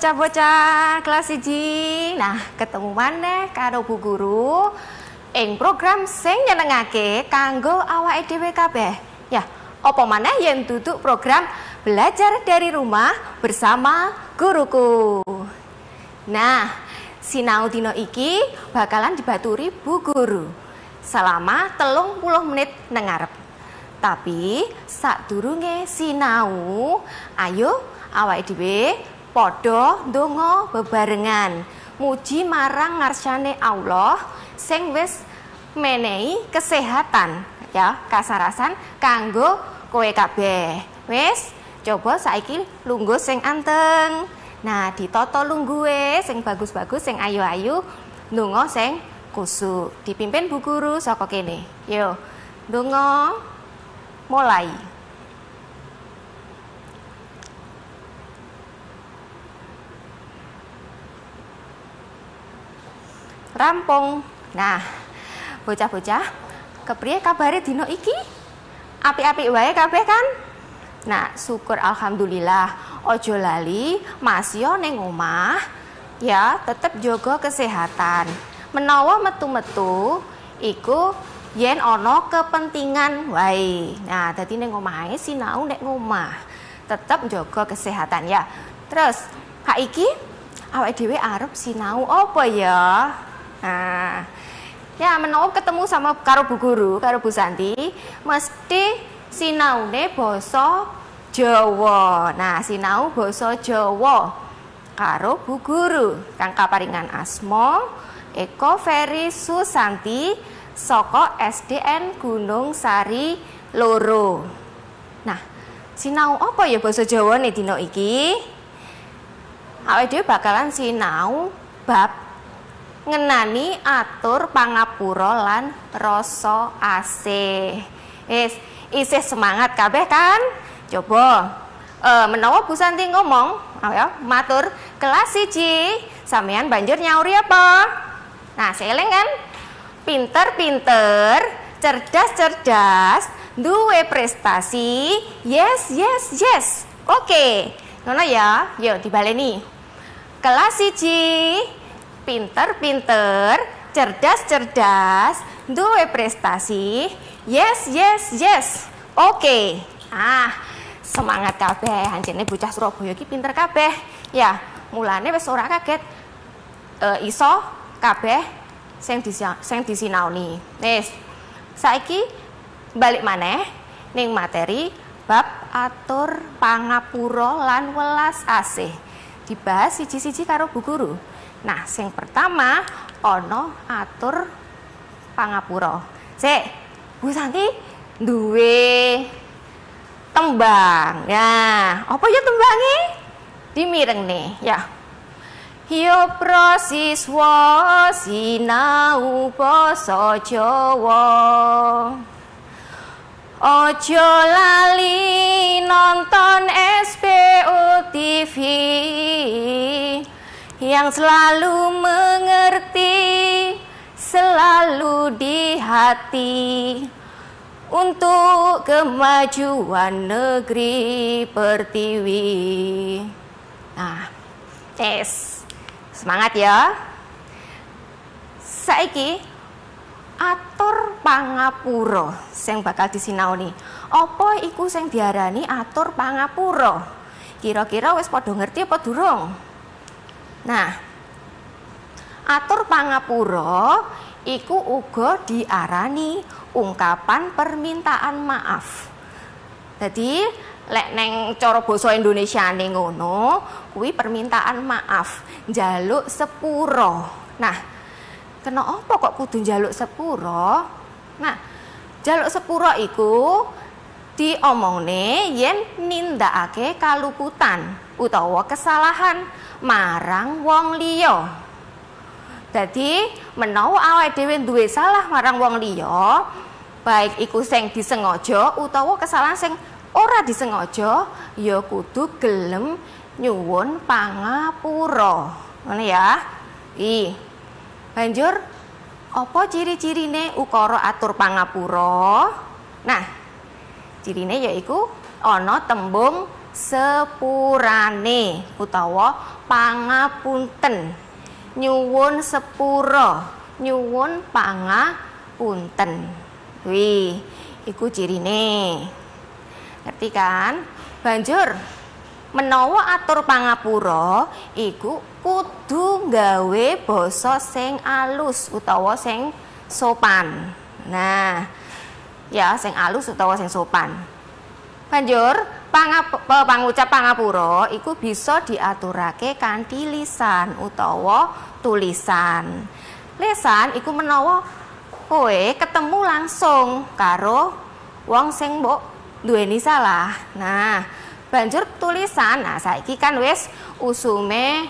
bocah-bocah kelas 1. Nah, ketemu mana karo Bu Guru ing program sing nyenengake kanggo awake dhewe kabeh. Ya, apa maneh yen duduk program belajar dari rumah bersama guruku. Nah, sinau dino iki bakalan dibaturi Bu Guru selama telung puluh menit nengarep. Tapi sadurunge sinau, ayo awake dhewe padha ndonga bebarengan muji marang ngarsane Allah sing wis menehi kesehatan ya kasarasan kanggo kowe kabeh. Wis coba saiki lungguh sing anteng. Nah, ditata lungguhe sing bagus-bagus sing ayu-ayu ndonga sing kusuk. Dipimpin Bu Guru saka kene. Yo. Ndonga mulai. Rampung. Nah, bocah-bocah, kepriye kabare dino iki? Apik-apik wae kabeh kan? Nah, syukur alhamdulillah. Ojo lali masih ning omah ya tetep jaga kesehatan. Menawa metu-metu iku yen ana kepentingan wae. Nah, dadi ning omahe sinau nek ngomah. Tetep jaga kesehatan ya. Terus, kak iki awake dhewe arep sinau apa ya? Nah, ya menawa ketemu sama karo Bu Guru, karo Bu Santi, mesti sinaune basa Jawa. Nah, sinau basa Jawa karo Bu Guru kang kaparingan asma Eko Ferry Susanti saka SDN Gunung Sari Loro. Nah, sinau apa ya basa Jawa nih dino iki? Awake bakalan sinau bab ngenani atur pangapura lan rasa asih. Wis, isih semangat kabeh kan? Coba uh, menawa Bu Santi ngomong, oh ya, matur kelas siji, sampean banjur nyauri apa? Nah, seling kan? Pinter-pinter, cerdas-cerdas, duwe prestasi. Yes, yes, yes. Oke. Ngono ya. Yuk dibaleni. Kelas siji, pinter-pinter, cerdas-cerdas, duwe prestasi. Yes, yes, yes. Oke. Ah, semangat kabeh. Anjene bocah Surabaya iki pinter kabeh. Ya mulane wis ora kaget. E, iso kabeh sing disi, sing disinaoni. Wis. Saiki balik maneh ning materi bab atur pangapura lan welas asih. Dibahas siji-siji karo Bu Guru nah sing pertama ono atur pangapura sik Bu Santi duwe tembang. Ya, apa ya tembangi? Dimireng nih, ya. Yo prosiswa sinau basa Jawa. Ojo lali nonton SPO TV yang selalu mengerti, selalu di hati untuk kemajuan negeri Pertiwi. Nah, tes. Semangat ya. Saiki atur pangapura sing bakal disinaoni. Apa iku sing diarani atur pangapura? Kira-kira wis padha ngerti apa durung? Nah, atur pangapura iku uga diarani ungkapan permintaan maaf. Jadi lek neng cara basa Indonesia ning ngono kuwi permintaan maaf, njaluk sepuro. Nah, kena apa kok kudu njaluk sepuro? Nah, njaluk sepuro iku diomongne yen nindakake kaluputan utawa kesalahan marang wong liya. Jadi menawa awake dhewe duwe salah marang wong liya, baik iku sing disengaja utawa kesalahan sing ora disengaja, ya kudu gelem nyuwun pangapura. Ngono ya. Ih. Banjur apa ciri-cirine ukara atur pangapura? Nah, cirine yaiku ana tembung sepurane utawa pangapunten. Nyuwun sepura nyuwun pangapunten. Wih iku cirine. Ngerti kan? Banjur menawa atur pangapura iku kudu gawe basa sing alus utawa sing sopan. Nah ya sing alus utawa sing sopan. Banjur pangap, pangucap pangapura iku bisa diaturake kanthi lisan utawa tulisan. Lisan iku menawa kowe ketemu langsung karo wong sing mbok duweni salah. Nah, banjur tulisan. Nah, saiki kan wis usume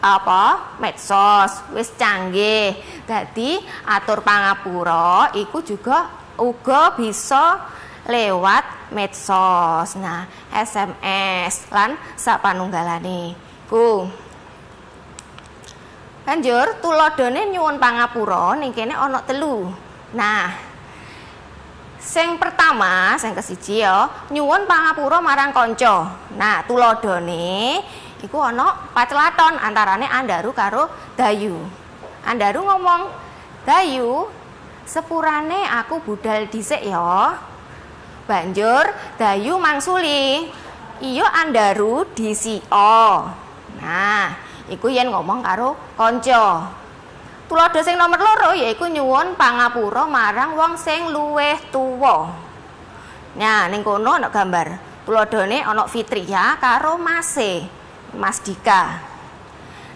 apa medsos wis canggih dadi atur pangapura iku juga uga bisa lewat medsos. Nah SMS lan sapanunggalane. Ku Banjur tuladhane nyuwun pangapura ning kene ana telu. Nah sing pertama sing kesiji ya nyuwun pangapura marang kanca. Nah tuladhane iku ana pacelaton antarane Andaru karo Dayu. Andaru ngomong Dayu sepurane aku budal dhisik ya banjur Dayu mangsuli. Iya Andaru disio nah iku yen ngomong karo kanca. Tulodo sing nomor loro yaiku nyuwun pangapura marang wong sing luweh tuwa. Nah ning kono ana gambar. Tulodone ana Fitria karo Mase Mas Dika.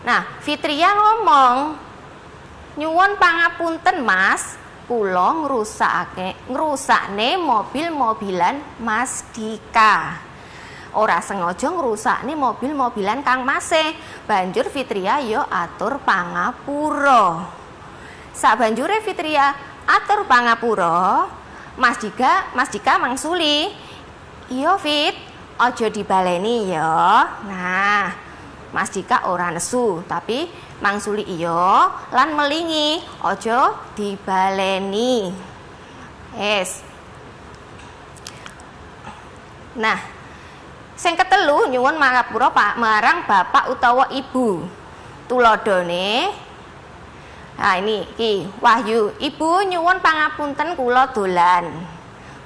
Nah Fitria ngomong nyuwun pangapunten Mas kula ngrusakake ngrusakne mobil-mobilan Mas Dika. Ora sengaja ngrusakne mobil-mobilan Kang Mase. Banjur Fitria yo atur pangapura. Sabanjure Fitria atur pangapura, Mas Dika, Mas Dika mangsuli. Iya Fit, aja dibaleni ya. Nah, Mas Dika ora nesu, tapi mangsuli iyo lan melingi ojo dibaleni. Es nah sing ketelu nyuwun mangapura Pak marang bapak utawa ibu. Tulodone nah ini ki Wahyu. Ibu nyuwun pangapunten kula dolan.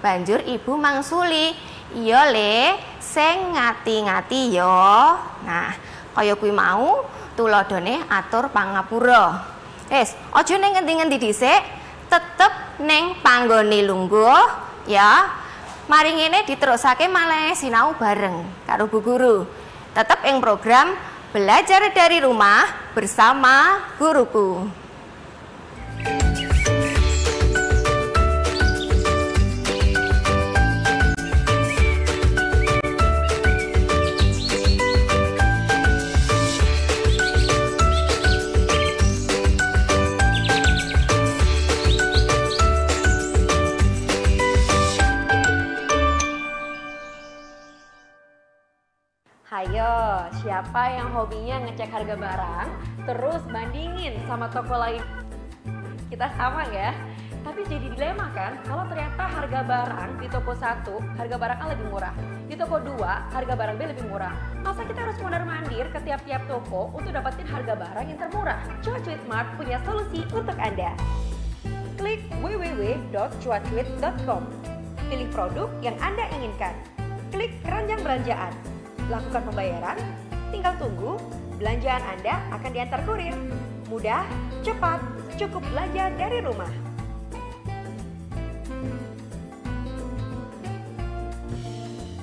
Banjur ibu mangsuli iya le sing ngati-ngati yo nah kaya kuwi mau tuladhane atur pangapura. Wis, aja ning ngendi-ngendi dhisik, tetep ning panggone lungguh ya. Mari ngene diterusake malah sinau bareng karo Bu Guru. Tetep ing program belajar dari rumah bersama guruku. siapa yang hobinya ngecek harga barang, terus bandingin sama toko lain. Kita sama ya? Tapi jadi dilema kan, kalau ternyata harga barang di toko satu, harga barang A lebih murah. Di toko dua, harga barang B lebih murah. Masa kita harus mondar-mandir ke tiap-tiap toko untuk dapetin harga barang yang termurah? Cuacuit Smart punya solusi untuk Anda. Klik www.cuacuit.com. Pilih produk yang Anda inginkan. Klik keranjang belanjaan. Lakukan pembayaran, tinggal tunggu, belanjaan Anda akan diantar kurir. Mudah, cepat, cukup belanja dari rumah.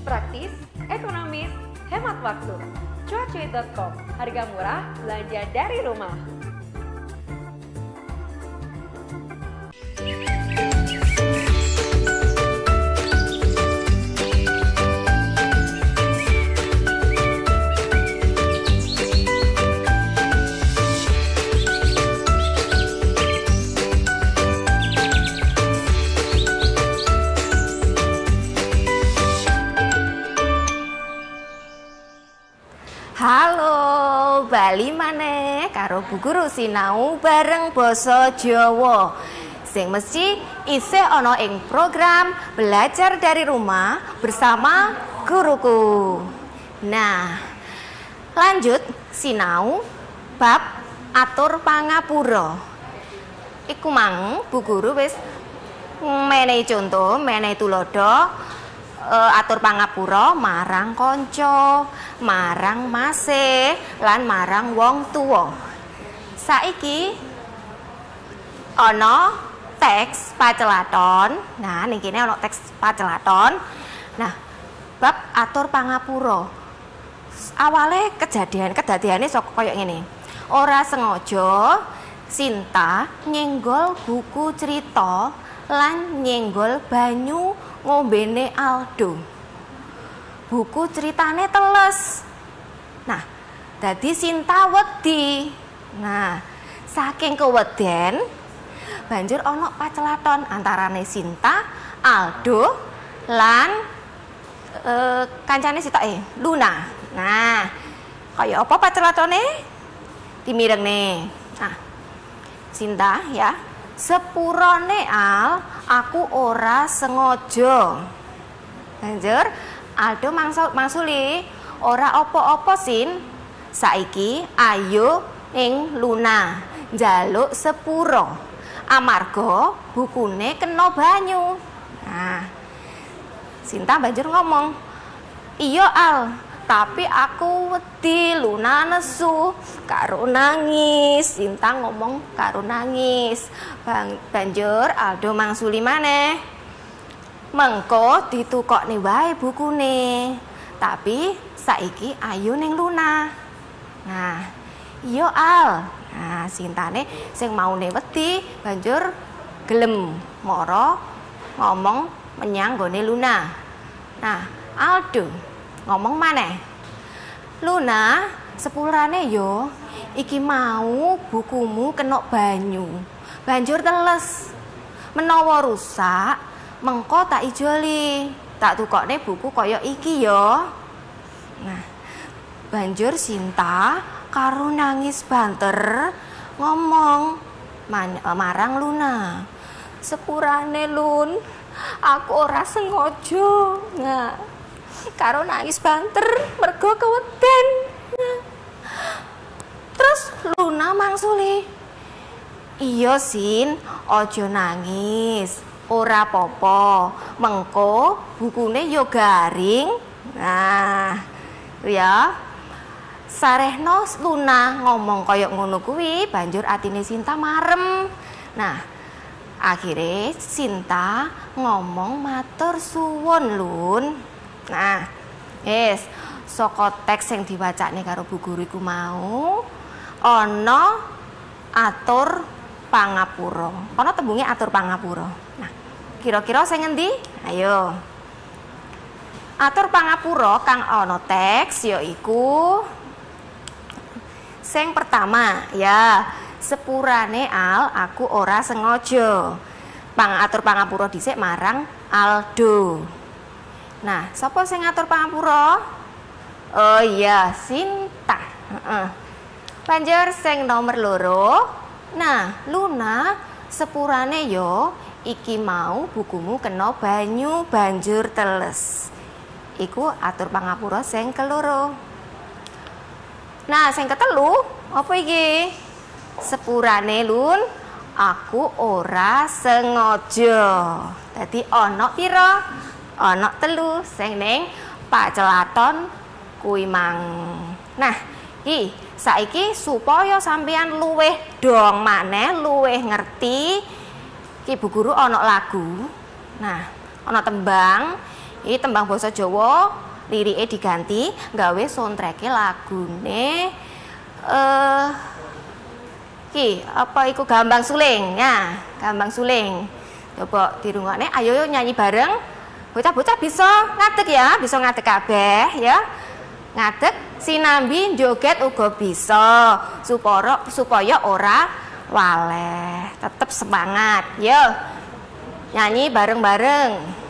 Praktis, ekonomis, hemat waktu. Cuacuit.com, harga murah, belanja dari rumah. Bu Guru sinau bareng basa Jawa. Sing mesti isih ana ing program belajar dari rumah bersama guruku. Nah, lanjut sinau bab atur pangapura. Iku mang Bu Guru wis menehi contoh, menehi tulodo uh, atur pangapura marang kanca, marang mase, lan marang wong tuwa. Saiki ana teks pacelaton. Nah, ning kene ana teks pacelaton. Nah, bab atur pangapura. Awale kejadian kedadiane saka kaya ngene. Ora sengaja Sinta nyenggol buku cerita lan nyenggol banyu ngombene Aldo. Buku ceritane teles. Nah, dadi Sinta wedi. Nah, saking keweden banjur ana pacelaton antarane Sinta, Aldo lan e, kancane sitoke Luna. Nah, kaya apa pacelatone? Timireng nih. Nah, Sinta ya. Sepurone Al, aku ora sengaja. Banjur Aldo mangsul mangsuli ora opo-opo sin. Saiki ayo ing Luna njaluk sepuro. Amarga bukune kena banyu. Nah, Sinta banjur ngomong, "Iya Al, tapi aku wedi Luna nesu karo nangis Sinta ngomong karo nangis Bang, banjur Aldo mangsuli maneh mengko ditukokne wae bukune tapi saiki ayu ning Luna nah iya Al nah Sintane sing maune wedi banjur gelem moro ngomong menyang gone Luna nah Aldo ngomong mana? Luna, sepulrane yo, iki mau bukumu kena banyu. Banjur teles. Menawa rusak, mengko tak ijoli. Tak tukokne buku kaya iki yo. Nah, banjur Sinta karo nangis banter ngomong eh, marang Luna. Sepurane Lun, aku ora sengaja. Nah, karo nangis banter mergo keweden terus Luna mangsuli iya sin ojo nangis ora popo mengko bukune yo garing nah ya Sarehno Luna ngomong koyok ngono kuwi banjur atine Sinta marem nah akhirnya Sinta ngomong matur suwun lun Nah, yes, saka teks yang nih karo bu guru iku mau ana atur pangapura. Ana tembunge atur pangapura. Nah, kira-kira sing ngendi? Ayo. Atur pangapura kang ana teks yaiku sing pertama ya sepurane al aku ora sengaja pangatur pangapura dhisik marang Aldo Nah, siapa sing ngatur pangapura? Oh iya, Sinta. Heeh. Banjur sing nomor loro. Nah, Luna sepurane yo iki mau bukumu kena banyu banjur teles. Iku atur pangapura sing keloro. Nah, sing ketelu apa iki? Sepurane Lun, aku ora sengaja. Dadi ana pira? ana telu sing ning pacelaton kuwi mang. Nah, iki saiki supaya sampeyan luweh dong maneh, luweh ngerti iki Bu Guru ana lagu. Nah, ana tembang, iki tembang basa Jawa, lirike diganti gawe soundtrack lagune eh uh, iki apa iku gambang suling ya, gambang suling. Coba dirungokne ayo nyanyi bareng. Bocah-bocah bisa ngadeg ya, bisa ngadeg kabeh ya. Ngadeg sinambi joget uga bisa supaya supaya ora waleh. Tetep semangat. Yo. Nyanyi bareng-bareng.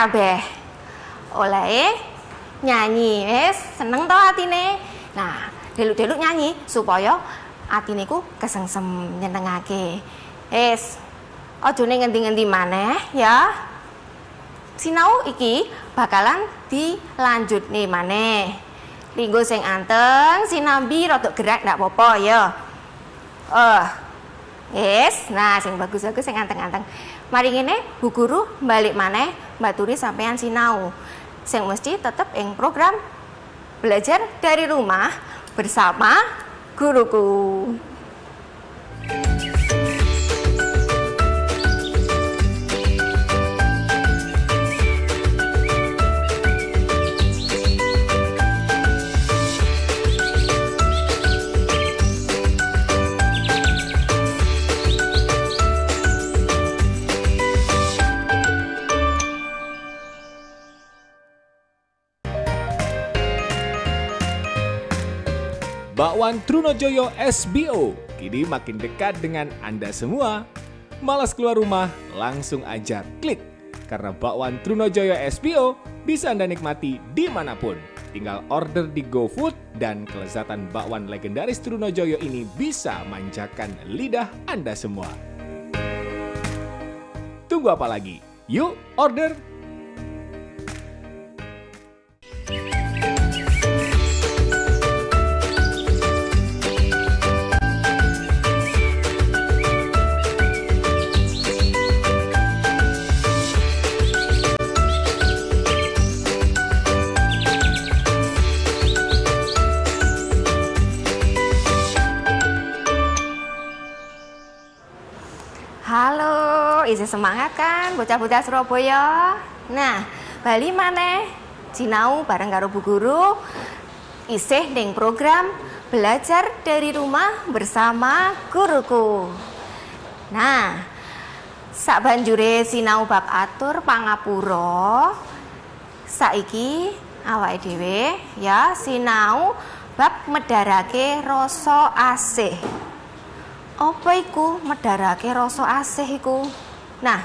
Kabeh. Oleh nyanyi, wis seneng to atine. Nah, deluk-deluk nyanyi supaya atine ku kesengsem nyenengake. Wis aja ning ngendi-ngendi maneh ya. Sinau iki bakalan dilanjut nih maneh. Linggo sing anteng, sinambi rada gerak ndak apa-apa ya. Eh, uh, Yes, nah sing bagus-bagus sing anteng-anteng. Mari ngene Bu Guru balik maneh mbaturi sampean sinau. Sing mesti tetep ing program belajar dari rumah bersama guruku. Bakwan Trunojoyo SBO kini makin dekat dengan Anda semua. Malas keluar rumah, langsung aja klik. Karena bakwan Trunojoyo SBO bisa Anda nikmati di mana pun. Tinggal order di GoFood dan kelezatan bakwan legendaris Trunojoyo ini bisa manjakan lidah Anda semua. Tunggu apa lagi? Yuk order semangat kan bocah-bocah Surabaya. Nah, Bali mana? Cinau bareng karo Bu Guru isih ning program belajar dari rumah bersama guruku. Nah, sak banjure sinau bab atur pangapura saiki awake dhewe ya sinau bab medharake rasa asih. Apa iku medharake rasa asih iku? Nah,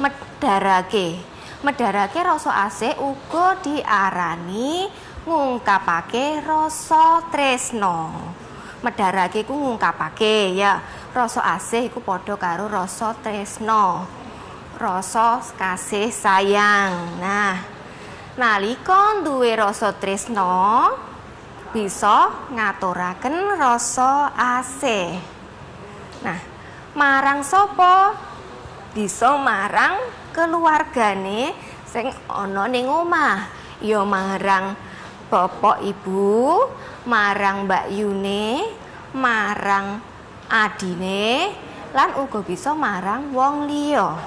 medharake. Medharake rasa asih uga diarani ngungkapake rasa tresno. Medharake ku ngungkapake ya. Rasa asih iku padha karo rasa tresno. Rasa kasih sayang. Nah, nalika duwe rasa tresno bisa ngaturaken rasa asih. Nah, marang sapa? Bisa marang keluargane sing ana ning omah. Ya marang bapak ibu marang Mbak Yune marang adine lan uga bisa marang wong liya.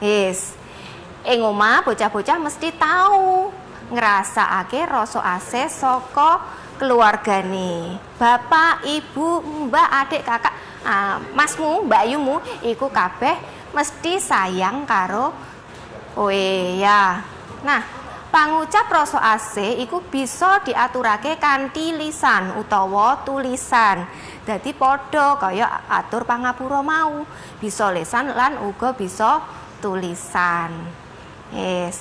Wis ing omah bocah-bocah mesti tahu ngrasakake rasa asih saka keluargane. Bapak ibu mbak adik kakak ah, masmu mbak yumu iku kabeh mesti sayang karo kowe ya. Nah, pangucap rasa asih iku bisa diaturake kanthi lisan utawa tulisan. Dadi padha kaya atur pangapura mau, bisa lisan lan uga bisa tulisan. Yes.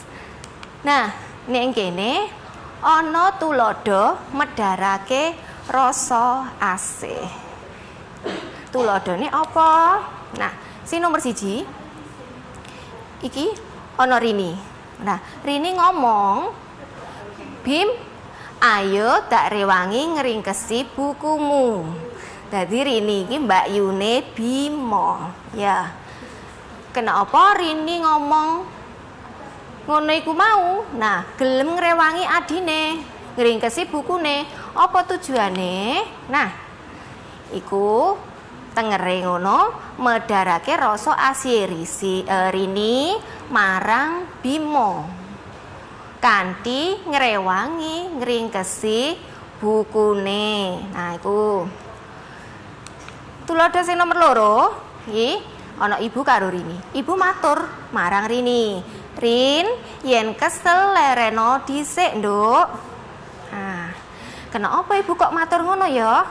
Nah, ning kene ana tulodo medharake rasa asih. Tulodone apa? Nah, si nomor siji iki ono Rini. Nah Rini ngomong Bim ayo tak rewangi ngeringkesi bukumu. Jadi Rini iki Mbak Yune Bimo. Ya kenapa Rini ngomong? Ngono iku mau. Nah gelem ngrewangi adine ngringkesi bukune. Apa tujuane? Nah iku tengere ngono medharake rasa asirisi e, rini marang Bimo kanthi ngrewangi ngringkesi bukune. Nah iku. Tulodo sing nomor loro iki ana ibu karo Rini. Ibu matur marang Rini. Rin yen kesel lereno dhisik nduk. Nah kenapa ibu kok matur ngono ya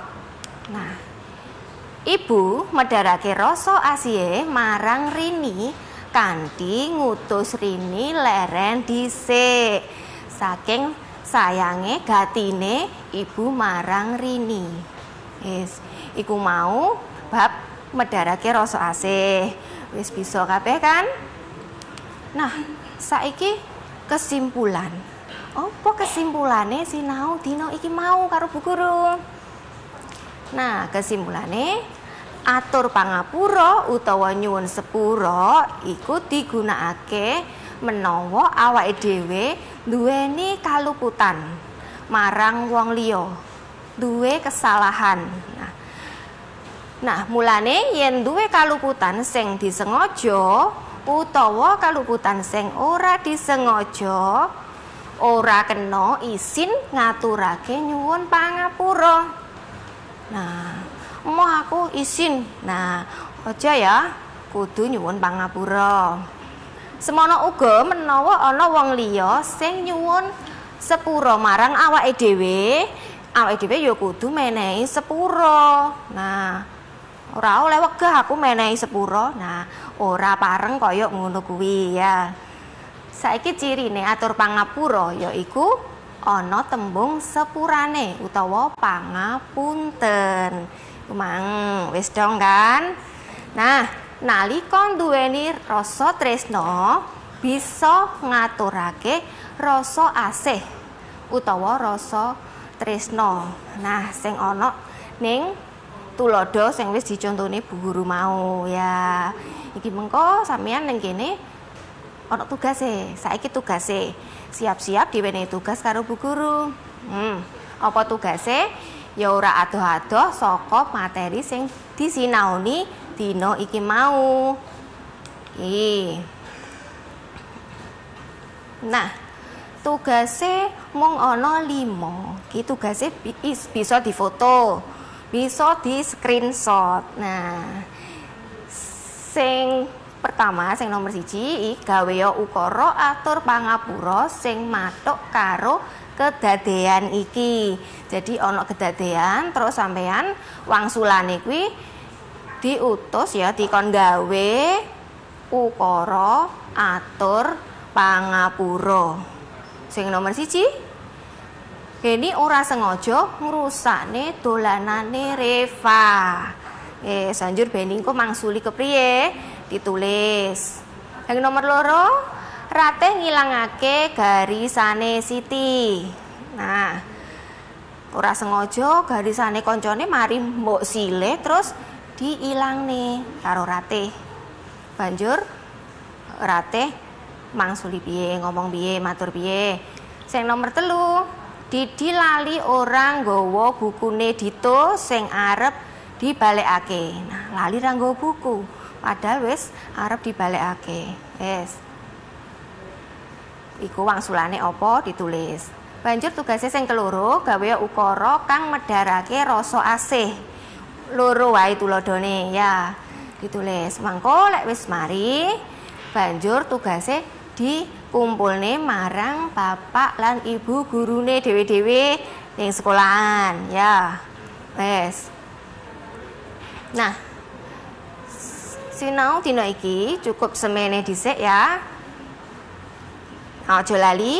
Ibu medharake rasa asihe marang Rini kanthi ngutus Rini leren dhisik. Saking sayange gatine ibu marang Rini. Wis iku mau bab medharake rasa asih. Wis bisa kabeh kan? Nah saiki kesimpulan. Apa kesimpulane sinau dina iki mau karo Bu Guru nah kesimpulannya atur pangapura utawa nyuwun sepura iku digunakake menawa awake dhewe duweni kaluputan marang wong liya duwe kesalahan. Nah nah mulane yen duwe kaluputan sing disengaja utawa kaluputan sing ora disengaja ora kena isin ngaturake nyuwun pangapura nah Emoh aku izin. Nah, aja ya kudu nyuwun pangapura. Semono uga menawa ana wong liya sing nyuwun sepura marang awake dhewe, awake dhewe ya kudu menehi sepura. Nah, ora oleh wegah aku menehi sepura. Nah, ora pareng kaya ngono kuwi ya. Saiki cirine atur pangapura yaiku ana tembung sepurane utawa pangapunten. Mang, wis dong kan? Nah, nalika duweni rasa tresno bisa ngaturake rasa asih utawa rasa tresno. Nah, sing ana ning tulodo sing wis dicontone Bu Guru mau ya. Iki mengko sampean ning kene ana tugase. Saiki tugase siap-siap diwenehi tugas karo Bu Guru. Hmm, apa tugase? ya ora adoh-adoh saka materi sing disinaoni dina iki mau. Iki. Nah, tugase mung ana 5. Ki tugase bisa difoto, bisa di screenshot. Nah, sing pertama sing nomor siji gawe ukara atur pangapura sing matuk karo kedadean iki. Jadi ono kedadean terus sampean wangsulane kuwi diutus ya dikon gawe ukara atur pangapura. Sing nomor siji Kene ora sengaja ngrusakne dolanane Reva. Eh, sanjur beningku mangsuli kepriye? Ditulis. Yang nomor loro, Rate ngilangake garisane Siti. Nah, ora sengaja garisane koncone mari mbok sile terus diilangne karo Rate. Banjur Rate mangsuli piye, ngomong piye, matur piye. Sing nomor telu, Didi lali orang nggawa bukune Dito sing arep dibalekake. Nah, lali ra buku. Padahal wis arep dibalekake. Wis iku wangsulane apa ditulis. Banjur tugasnya sing keloro gawe ukara kang medharake rasa asih. Loro wae tulodone ya. Ditulis. Mangko lek wis mari banjur tugasnya dikumpulne marang bapak lan ibu gurune dhewe-dhewe ning sekolahan ya. Wes. Nah, sinau dina iki cukup semene dhisik ya. Aja lali.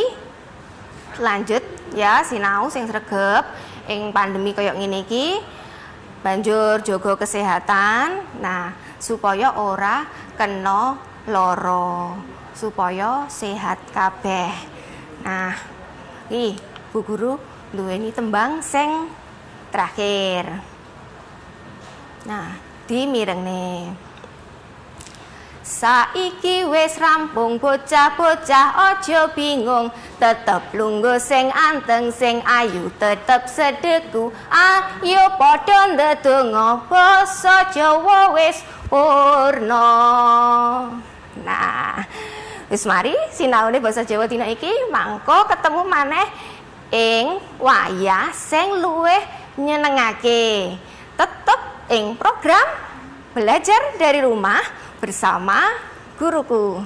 Lanjut ya sinau sing sregep ing pandemi kaya ngene iki. Banjur jaga kesehatan. Nah supaya ora kena loro supaya sehat kabeh. Nah iki Bu Guru duweni tembang sing terakhir. Nah dimirengne Saiki wis rampung bocah-bocah aja bingung. Tetep lungguh sing anteng sing ayu tetep sedeku. Ayo padha ndedonga basa Jawa wis purna. Nah wis mari sinaune basa Jawa dina iki. Mangko ketemu maneh ing wayah sing luwih nyenengake. Tetep ing program belajar dari rumah bersama guruku.